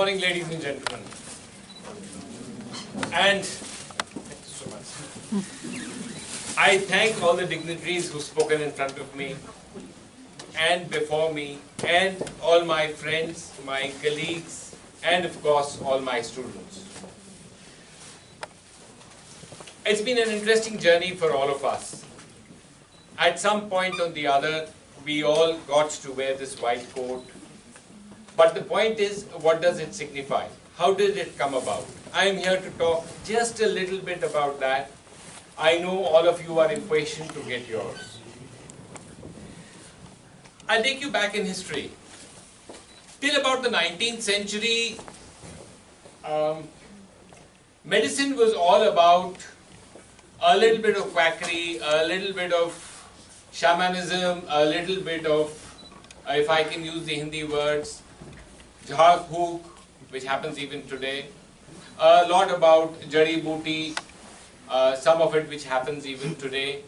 morning, ladies and gentlemen. And so. I thank all the dignitaries who've spoken in front of me and before me, and all my friends, my colleagues, and of course, all my students. It's been an interesting journey for all of us. At some point or the other, we all got to wear this white coat. But the point is, what does it signify? How did it come about? I am here to talk just a little bit about that. I know all of you are impatient to get yours. I'll take you back in history. Till about the 19th century, um, medicine was all about a little bit of quackery, a little bit of shamanism, a little bit of, if I can use the Hindi words, jhag hook, which happens even today, a lot about jari booty, uh, some of it which happens even today.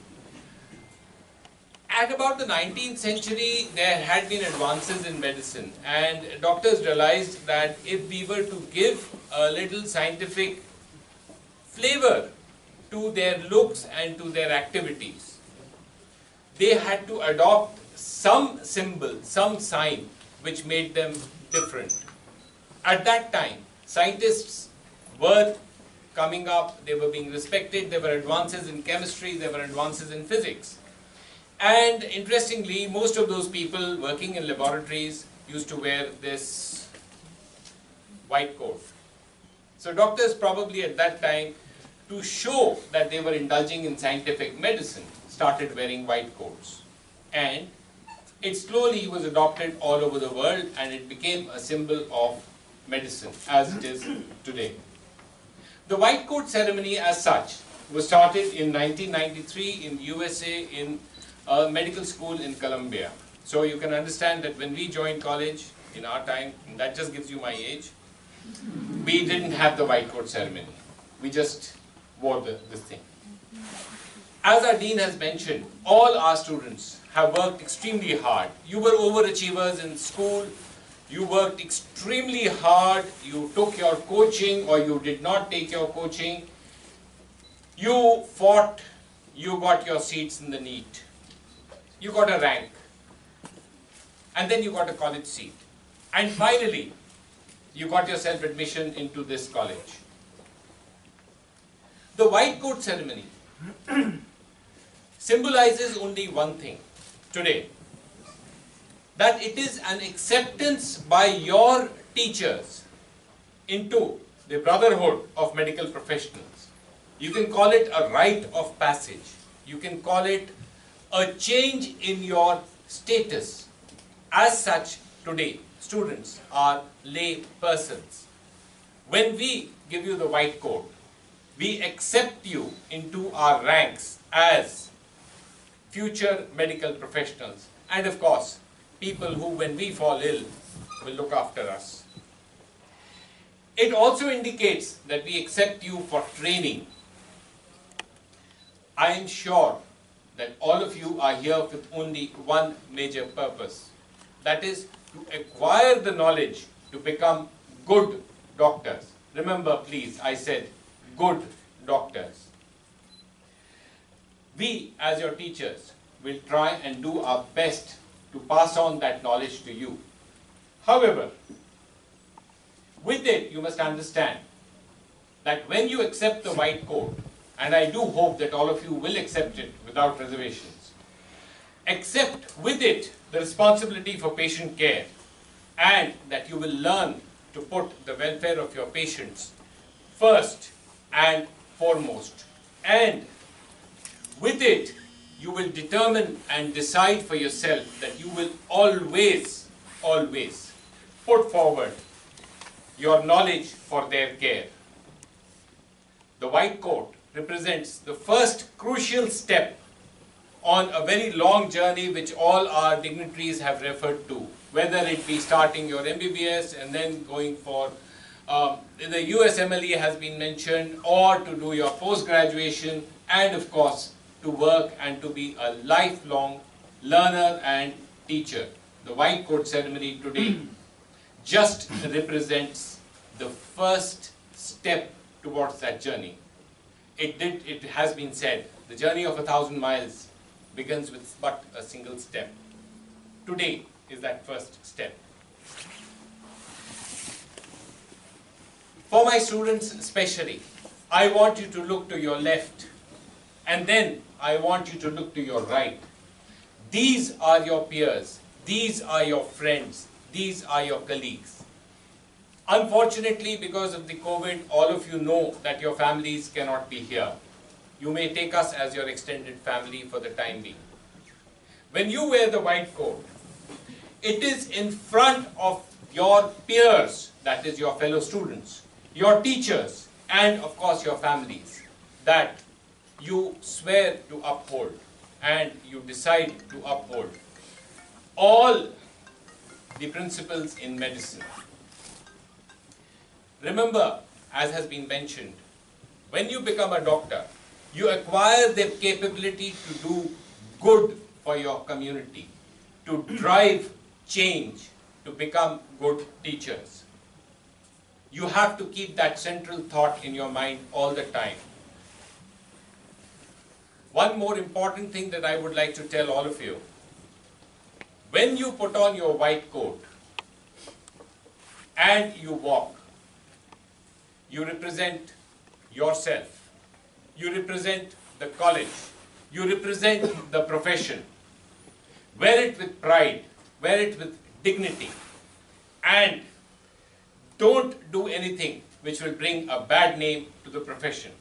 At about the 19th century, there had been advances in medicine, and doctors realized that if we were to give a little scientific flavor to their looks and to their activities, they had to adopt some symbol, some sign which made them different. At that time, scientists were coming up, they were being respected, there were advances in chemistry, there were advances in physics. And interestingly, most of those people working in laboratories used to wear this white coat. So doctors probably at that time, to show that they were indulging in scientific medicine, started wearing white coats. And it slowly was adopted all over the world and it became a symbol of medicine as it is today. The white coat ceremony as such was started in 1993 in USA in a medical school in Columbia. So you can understand that when we joined college in our time, that just gives you my age, we didn't have the white coat ceremony. We just wore the, this thing. As our dean has mentioned, all our students have worked extremely hard. You were overachievers in school, you worked extremely hard, you took your coaching or you did not take your coaching, you fought, you got your seats in the NEET, you got a rank, and then you got a college seat. And finally, you got yourself admission into this college. The white coat ceremony symbolizes only one thing today that it is an acceptance by your teachers into the brotherhood of medical professionals. You can call it a rite of passage. You can call it a change in your status. As such, today, students are lay persons. When we give you the white coat, we accept you into our ranks as future medical professionals and of course people who when we fall ill will look after us. It also indicates that we accept you for training. I am sure that all of you are here with only one major purpose. That is to acquire the knowledge to become good doctors. Remember please, I said good doctors. We as your teachers will try and do our best to pass on that knowledge to you. However, with it you must understand that when you accept the white coat, and I do hope that all of you will accept it without reservations, accept with it the responsibility for patient care and that you will learn to put the welfare of your patients first and foremost. And with it, you will determine and decide for yourself that you will always, always put forward your knowledge for their care. The white coat represents the first crucial step on a very long journey which all our dignitaries have referred to, whether it be starting your MBBS and then going for um, the USMLE has been mentioned, or to do your post-graduation, and of course, to work and to be a lifelong learner and teacher. The white coat ceremony today just represents the first step towards that journey. It did, it has been said, the journey of a thousand miles begins with but a single step. Today is that first step. For my students especially, I want you to look to your left and then I want you to look to your right. These are your peers, these are your friends, these are your colleagues. Unfortunately, because of the COVID, all of you know that your families cannot be here. You may take us as your extended family for the time being. When you wear the white coat, it is in front of your peers, that is your fellow students, your teachers, and of course your families, that you swear to uphold and you decide to uphold all the principles in medicine. Remember, as has been mentioned, when you become a doctor, you acquire the capability to do good for your community, to drive change, to become good teachers. You have to keep that central thought in your mind all the time. One more important thing that I would like to tell all of you. When you put on your white coat and you walk, you represent yourself. You represent the college. You represent the profession. Wear it with pride. Wear it with dignity. And don't do anything which will bring a bad name to the profession.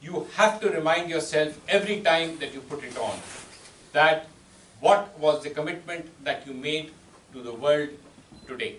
You have to remind yourself every time that you put it on that what was the commitment that you made to the world today.